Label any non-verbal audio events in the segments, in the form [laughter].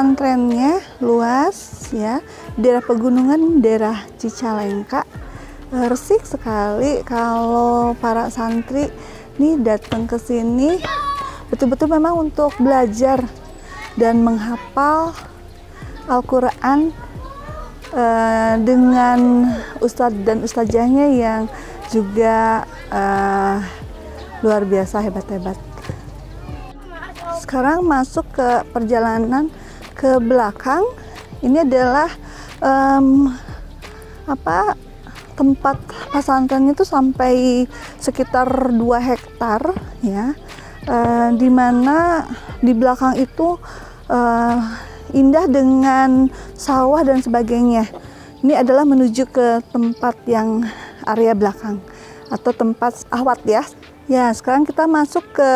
pesantrennya luas ya. Daerah pegunungan daerah Cicalengka. Eh, resik sekali kalau para santri nih datang ke sini. Betul-betul memang untuk belajar dan menghafal Al-Quran uh, dengan ustadz dan ustazahnya yang juga uh, luar biasa hebat-hebat. Sekarang masuk ke perjalanan ke belakang. Ini adalah um, apa tempat pesantren itu sampai sekitar 2 hektar ya. Uh, di mana di belakang itu uh, indah dengan sawah dan sebagainya. Ini adalah menuju ke tempat yang area belakang atau tempat ahwat ya. Ya sekarang kita masuk ke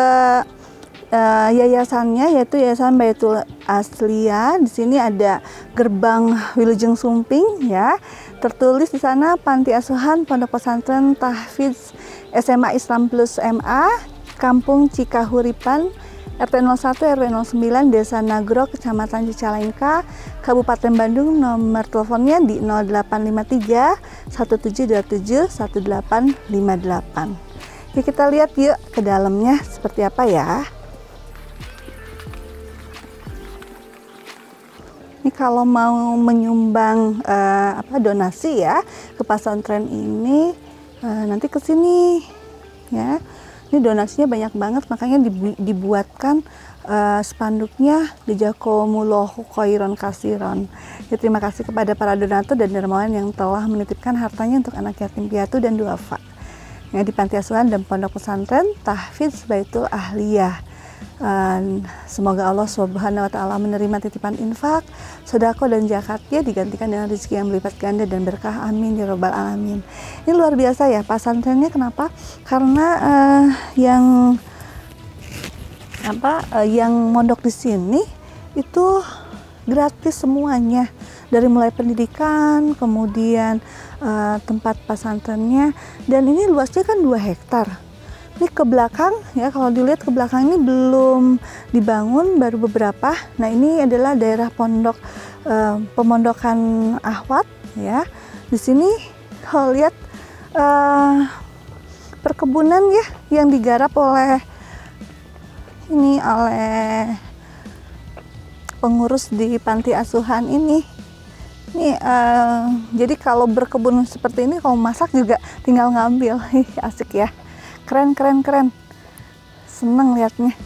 uh, yayasannya yaitu Yayasan Baitul Aslia. Di sini ada gerbang Wilujeng Sumping ya. Tertulis di sana Panti Asuhan Pondok Pesantren Tahfiz SMA Islam Plus MA Kampung Cikahuripan RT 01 RW 09 Desa Nagro Kecamatan Cicalengka Kabupaten Bandung nomor teleponnya di 0853 1727 1858 Oke kita lihat yuk ke dalamnya seperti apa ya Ini kalau mau menyumbang uh, apa donasi ya ke pesantren ini uh, nanti ke sini ya. Ini donasinya banyak banget makanya dibuatkan uh, spanduknya Jazakumullahu khairan kasiron. Ya, terima kasih kepada para donatur dan dermawan yang telah menitipkan hartanya untuk anak yatim piatu dan duafa. Ya, di panti asuhan dan pondok pesantren Tahfiz Baitul Ahliyah semoga Allah Subhanahu wa taala menerima titipan infak, sodako dan zakatnya digantikan dengan rezeki yang berlipat ganda dan berkah. Amin ya robbal alamin. Ini luar biasa ya pesantrennya kenapa? Karena uh, yang apa uh, yang mondok di sini itu gratis semuanya dari mulai pendidikan kemudian uh, tempat pesantrennya dan ini luasnya kan 2 hektar ini ke belakang ya kalau dilihat ke belakang ini belum dibangun baru beberapa. Nah ini adalah daerah pondok eh, pemondokan Ahwat ya. Di sini kalau lihat eh, perkebunan ya yang digarap oleh ini oleh pengurus di panti asuhan ini. Ini uh, jadi kalau berkebun seperti ini kalau masak juga tinggal ngambil, [laughs] asik ya keren keren keren. Seneng liatnya.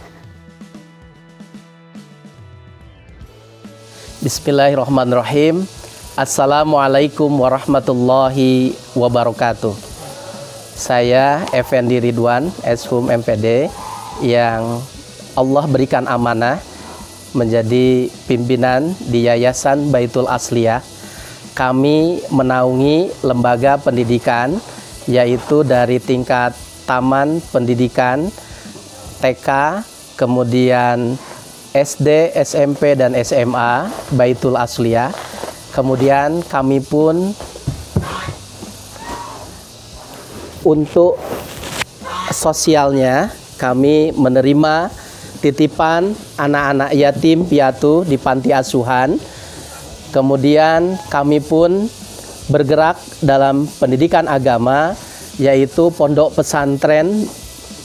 Bismillahirrahmanirrahim. Assalamualaikum warahmatullahi wabarakatuh. Saya Effendi Ridwan Eshum MPD Yang Allah berikan amanah Menjadi pimpinan di Yayasan Baitul Asliyah. Kami menaungi lembaga pendidikan Yaitu dari tingkat taman pendidikan TK, kemudian SD, SMP, dan SMA Baitul Aslia. Kemudian kami pun untuk sosialnya kami menerima titipan anak-anak yatim piatu di panti asuhan. Kemudian kami pun bergerak dalam pendidikan agama yaitu pondok pesantren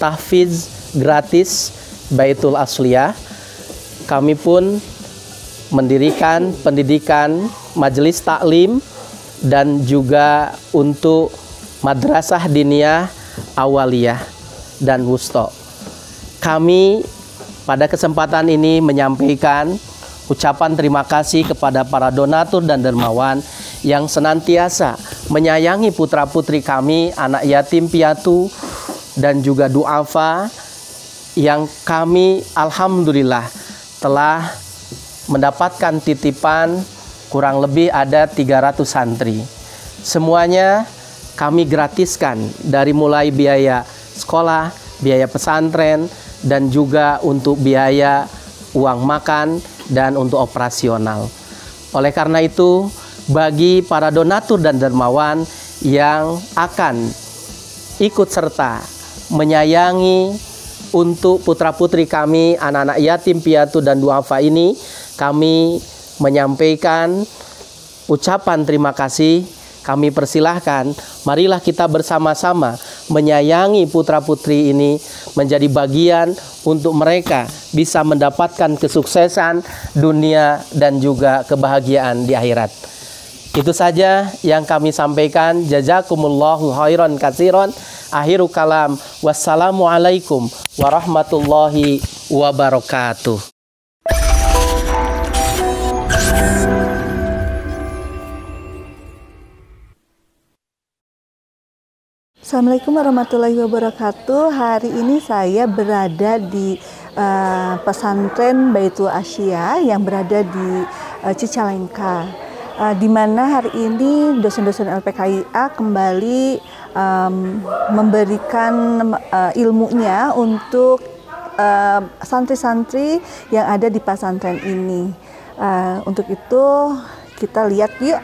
tahfiz gratis Baitul Asliyah. Kami pun mendirikan pendidikan majelis taklim dan juga untuk madrasah diniyah awaliyah dan wusto. Kami pada kesempatan ini menyampaikan ucapan terima kasih kepada para donatur dan dermawan yang senantiasa menyayangi putra-putri kami, anak yatim piatu dan juga duafa yang kami alhamdulillah telah mendapatkan titipan kurang lebih ada 300 santri. Semuanya kami gratiskan dari mulai biaya sekolah, biaya pesantren, dan juga untuk biaya uang makan dan untuk operasional. Oleh karena itu, bagi para donatur dan dermawan yang akan ikut serta menyayangi untuk putra-putri kami, anak-anak yatim piatu dan duafa ini, kami menyampaikan ucapan terima kasih. Kami persilahkan, marilah kita bersama-sama menyayangi putra-putri ini menjadi bagian untuk mereka bisa mendapatkan kesuksesan dunia dan juga kebahagiaan di akhirat. Itu saja yang kami sampaikan. Jazakumullahu khairan katsiran. Akhiru kalam. Wassalamualaikum warahmatullahi wabarakatuh. Assalamualaikum warahmatullahi wabarakatuh. Hari ini saya berada di uh, pesantren Baitul Asia yang berada di uh, Cicalengka. Uh, di mana hari ini dosen-dosen LPKIA kembali um, memberikan uh, ilmunya untuk santri-santri uh, yang ada di pesantren ini. Uh, untuk itu kita lihat yuk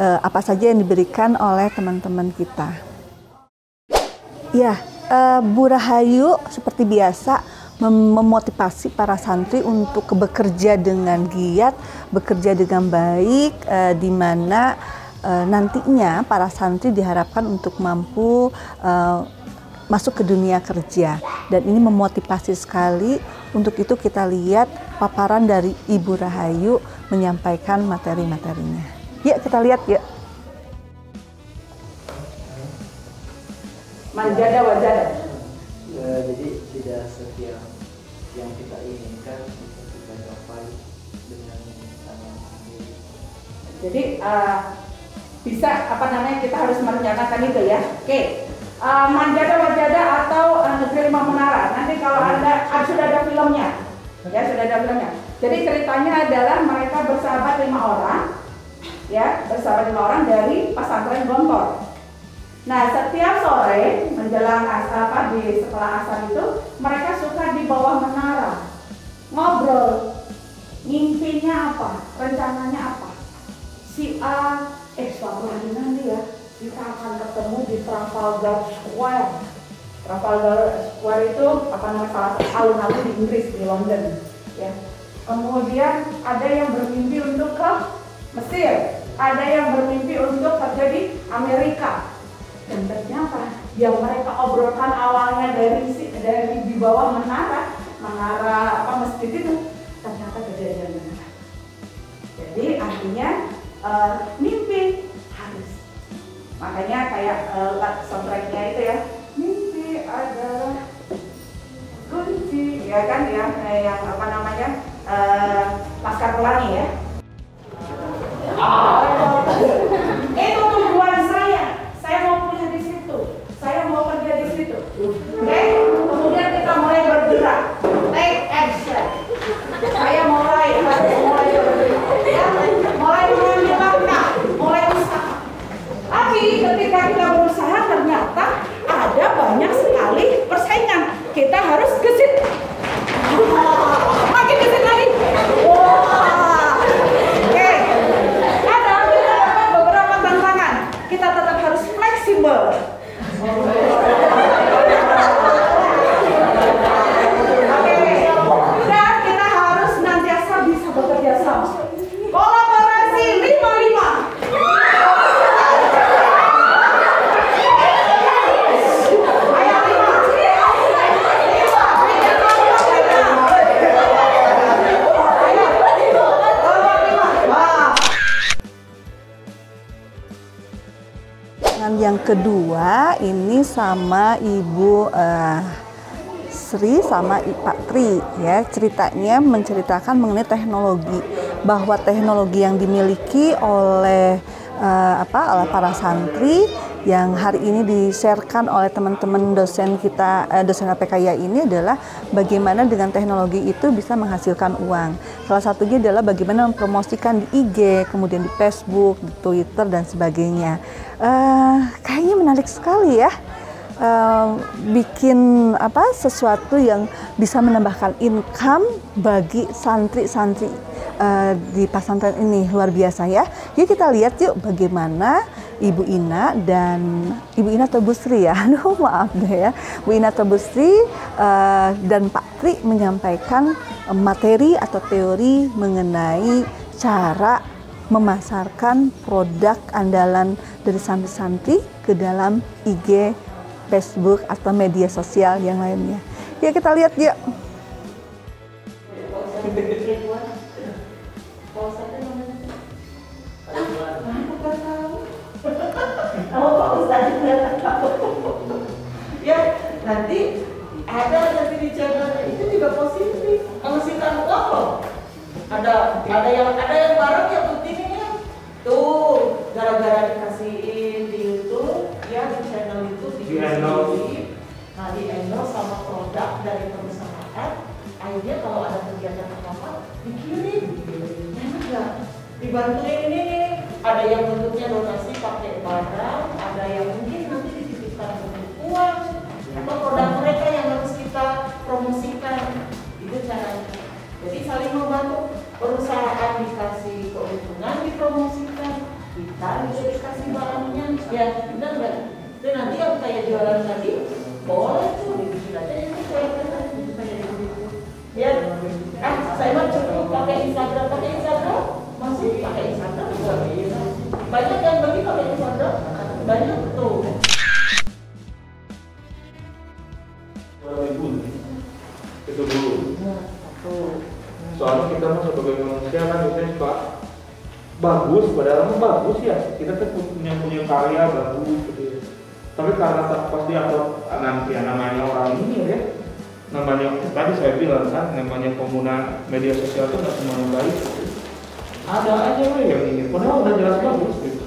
uh, apa saja yang diberikan oleh teman-teman kita. Ya, uh, Bu Rahayu seperti biasa mem memotivasi para santri untuk bekerja dengan giat, bekerja dengan baik, uh, di mana uh, nantinya para santri diharapkan untuk mampu uh, masuk ke dunia kerja. Dan ini memotivasi sekali. Untuk itu kita lihat paparan dari Ibu Rahayu menyampaikan materi-materinya. Yuk kita lihat yuk. manjada wajada. Uh, jadi tidak setiap kita inginkan kita capai dengan tangan sendiri. Jadi uh, bisa apa namanya kita harus merencanakan itu ya. Oke. Okay. Uh, manjada wajada atau uh, negeri lima menara. Nanti kalau anda uh, sudah ada filmnya, ya sudah ada filmnya. Jadi ceritanya adalah mereka bersahabat lima orang, ya bersahabat lima orang dari pesantren Gontor. Nah, setiap sore menjelang asar apa di setelah asar itu mereka suka di bawah menara ngobrol mimpinya apa, rencananya apa. Si A, eh suatu hari nanti ya kita akan ketemu di Trafalgar Square. Trafalgar Square itu apa namanya salah satu alun-alun di Inggris di London. Ya. Kemudian ada yang bermimpi untuk ke Mesir, ada yang bermimpi untuk kerja di Amerika, dan ternyata yang mereka obrolkan awalnya dari dari di bawah menara menara apa masjid itu ternyata kejadian benar jadi artinya uh, mimpi harus. Makanya kayak uh, soundtracknya itu ya mimpi adalah kunci ya kan ya yang apa namanya uh, laskar pelangi ya. Itu tujuan saya saya mau saya mau kerja di situ. Oke, okay? kemudian kita mulai bergerak, take action. Saya mulai harus mulai bergerak, ya, mulai mengambil langkah, mulai usaha. Tapi ketika kita berusaha ternyata ada banyak sekali persaingan. Kita harus gesit. Makin gesit lagi. Wah. Oke. Ada kita dapat beberapa tantangan. Kita tetap harus fleksibel dan kita harus nantiasa bisa bekerja sama. Kolaborasi 55. yang kedua ini sama Ibu uh, Sri sama Pak Tri ya ceritanya menceritakan mengenai teknologi bahwa teknologi yang dimiliki oleh uh, apa oleh para santri yang hari ini di-sharekan oleh teman-teman dosen kita uh, dosen APKIA ini adalah bagaimana dengan teknologi itu bisa menghasilkan uang. Salah satunya adalah bagaimana mempromosikan di IG, kemudian di Facebook, di Twitter dan sebagainya. Uh, kayaknya menarik sekali ya. uh, bikin apa sesuatu yang bisa menambahkan income bagi santri-santri uh, di pesantren ini luar biasa ya. Yuk kita lihat yuk bagaimana Ibu Ina dan Ibu Ina Tebusri ya, [laughs] aduh maaf deh ya, Bu Ina Tebusri uh, dan Pak Tri menyampaikan materi atau teori mengenai cara memasarkan produk andalan dari santri-santri ke dalam IG, Facebook atau media sosial yang lainnya. Ya kita lihat ya dibantuin ini nih ada yang bentuknya donasi pakai barang ada yang mungkin nanti dititipkan bentuk uang atau produk mereka yang harus kita promosikan. Itu caranya. Jadi saling membantu. Perusahaan dikasih keuntungan dipromosikan. Kita juga dikasih barangnya. Ya benar nggak? Itu nanti yang kayak jualan tadi boleh tuh dibikin aja ini kayak gitu. Ya ah saya mah cukup pakai Instagram pakai Instagram pakai Instagram juga bisa banyak yang beli pakai Instagram banyak tuh itu dulu nah tuh soalnya kita mah sebagai manusia kan biasanya suka bagus padahal mah bagus ya kita kan punya punya karya bagus gitu ya. tapi karena tak pasti ada nanti ya, namanya orang ini ya namanya tadi saya bilang kan namanya pengguna media sosial itu nggak semuanya baik ada aja lah yang ini. Padahal udah jelas bagus gitu.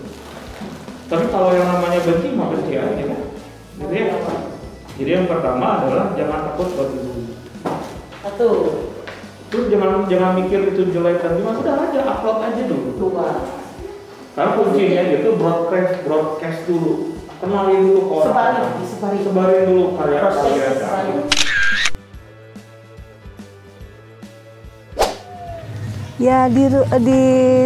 Tapi kalau yang namanya benci mah benci aja kan? Jadi ya jadi yang pertama adalah jangan takut buat itu. Satu. Terus jangan jangan mikir itu jelek dan gimana, udah aja upload aja dulu. dua Karena kuncinya gitu broadcast broadcast dulu, kenalin dulu orang. sebarin disebarin. Sebarin dulu karya proses Ya di ru- di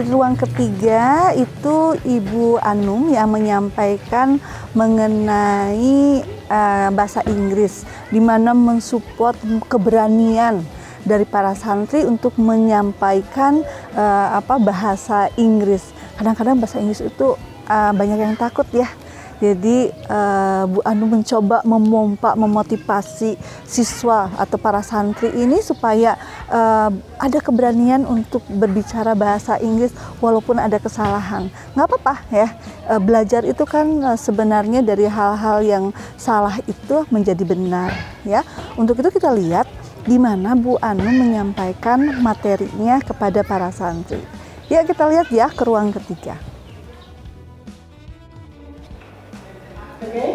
ruang ketiga itu Ibu Anum yang menyampaikan mengenai eh, bahasa Inggris di mana mensupport keberanian dari para santri untuk menyampaikan eh, apa bahasa Inggris. Kadang-kadang bahasa Inggris itu eh, banyak yang takut ya. Jadi eh, Bu Anu mencoba memompa, memotivasi siswa atau para santri ini supaya eh, ada keberanian untuk berbicara bahasa Inggris walaupun ada kesalahan. Nggak apa-apa ya, Eh, belajar itu kan eh, sebenarnya dari hal-hal yang salah itu menjadi benar ya. Untuk itu kita lihat di mana Bu Anu menyampaikan materinya kepada para santri. Ya kita lihat ya ke ruang ketiga. Oke?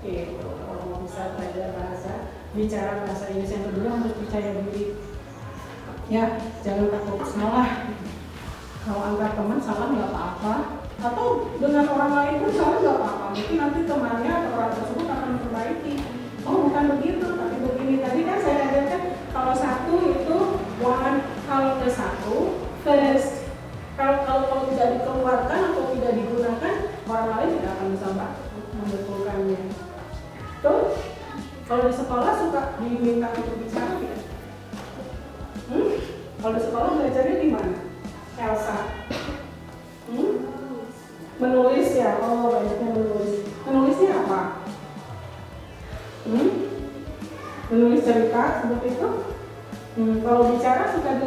Gitu. Kalau mau bisa belajar bahasa, bicara bahasa Inggris yang kedua harus percaya diri. Ya, jangan takut salah. Kalau antar teman salah nggak apa-apa. Atau dengan orang lain pun salah nggak apa-apa. Mungkin nanti temannya atau orang tersebut akan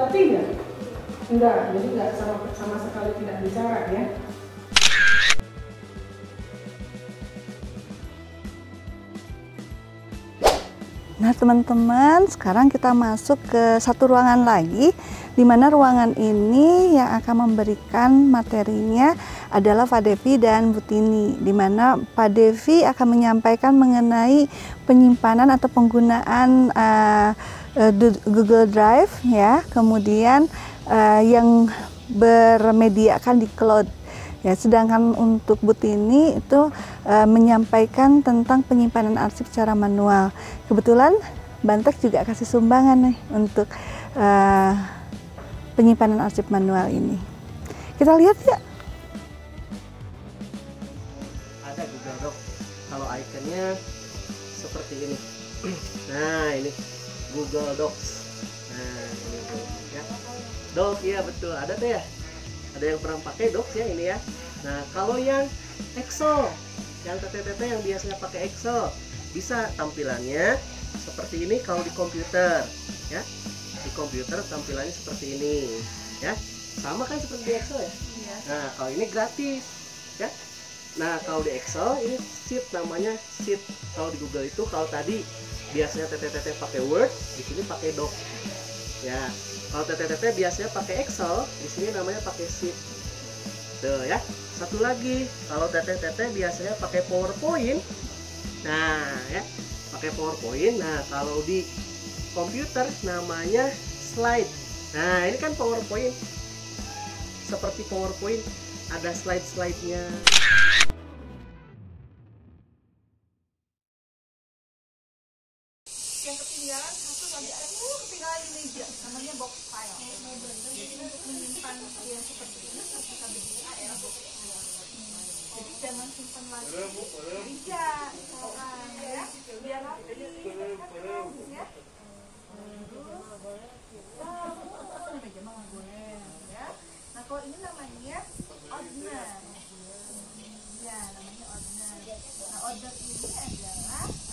bicara suka dilatih nggak? Enggak, jadi nggak sama, sama sekali tidak bicara ya. Nah, teman-teman, sekarang kita masuk ke satu ruangan lagi, di mana ruangan ini yang akan memberikan materinya adalah Pak Devi dan Bu Tini, di mana Pak Devi akan menyampaikan mengenai penyimpanan atau penggunaan uh, du- Google Drive, ya, kemudian uh, yang bermediakan di cloud Ya, sedangkan untuk Butini itu uh, menyampaikan tentang penyimpanan arsip secara manual. Kebetulan Bantek juga kasih sumbangan nih untuk uh, penyimpanan arsip manual ini. Kita lihat ya. Ada Google Doc. Kalau ikonnya seperti ini. [clears throat] Nah, ini Google Docs. Nah, ya. Doc ya betul. Ada tuh ya. Ada yang pernah pakai Docs ya ini ya. Nah, kalau yang Excel, yang TTT yang biasanya pakai Excel, bisa tampilannya seperti ini kalau di komputer, ya. Di komputer tampilannya seperti ini, ya. Sama kan seperti di Excel ya? Nah, kalau ini gratis, ya. Nah, kalau di Excel ini sheet namanya sheet. Kalau di Google itu kalau tadi biasanya TTT pakai Word, di sini pakai Doc. Ya. Kalau TTT biasanya pakai Excel, di sini namanya pakai sheet. Tuh ya. Satu lagi, kalau TTT biasanya pakai PowerPoint. Nah, ya. Pakai PowerPoint. Nah, kalau di komputer namanya slide. Nah, ini kan PowerPoint. Seperti PowerPoint ada slide-slide-nya. Ketinggalan satu sampai ada uh, ketinggalan meja. Namanya box file. Jadi untuk menyimpan yang seperti ini harus kita bikin ya box. Jadi jangan simpan lagi. Meja misalkan ya biar rapi. Ya. Ya. Nah kalau ini namanya ordner ya namanya ordner nah order ini adalah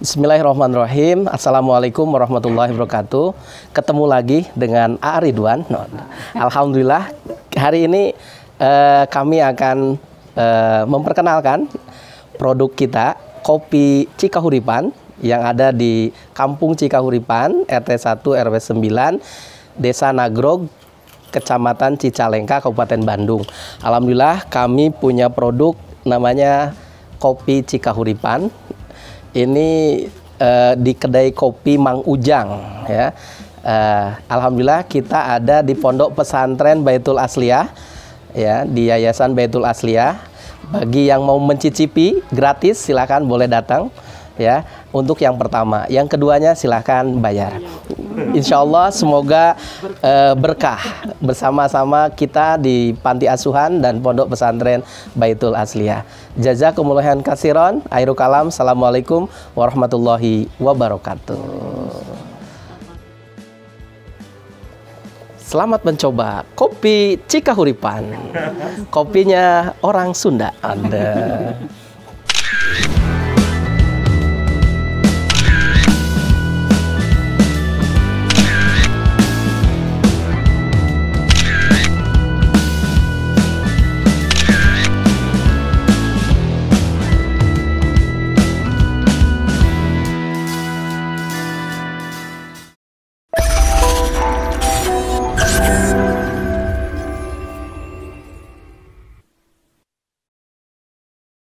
Bismillahirrahmanirrahim. Assalamualaikum warahmatullahi wabarakatuh. Ketemu lagi dengan A. Ridwan. Alhamdulillah hari ini eh, kami akan eh, memperkenalkan produk kita kopi Cikahuripan yang ada di Kampung Cikahuripan RT 1 RW 9 Desa Nagrog Kecamatan Cicalengka Kabupaten Bandung. Alhamdulillah kami punya produk namanya kopi Cikahuripan ini eh, di kedai kopi Mang Ujang ya. Eh, Alhamdulillah kita ada di Pondok Pesantren Baitul Asliyah ya di Yayasan Baitul Asliyah. Bagi yang mau mencicipi gratis silakan boleh datang ya untuk yang pertama. Yang keduanya silakan bayar. Insya Allah semoga eh, berkah bersama-sama kita di Panti Asuhan dan Pondok Pesantren Baitul Asliyah. Jazakumullah kasiron. Akhirul kalam. Assalamualaikum warahmatullahi wabarakatuh. Selamat mencoba kopi Cikahuripan. Kopinya orang Sunda. Anda.